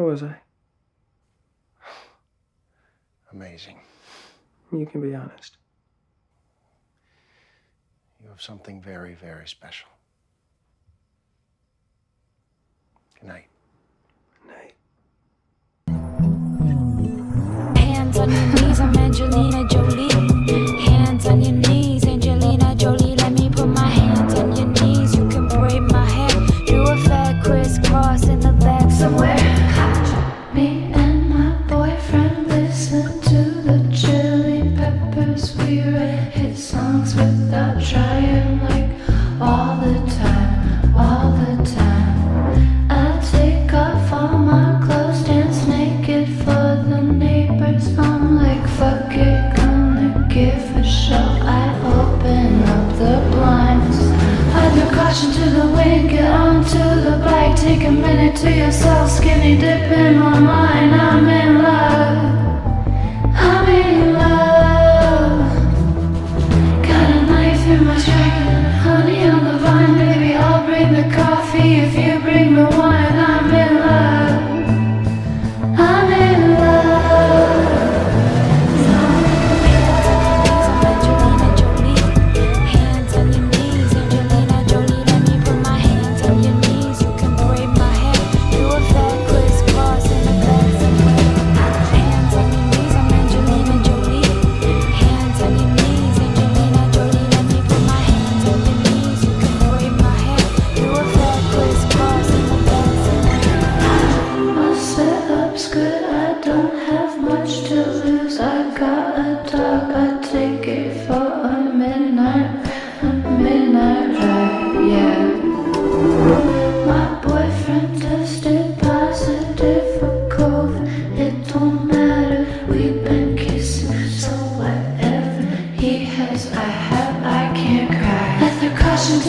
How was I? Amazing. You can be honest. You have something very, very special. Good night. Caution to the wind, get onto the bike Take a minute to yourself, skinny dip in my mind I'm in love.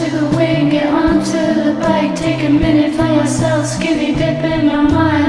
To the wing, get onto the bike. Take a minute for yourself, skinny dip in my mind.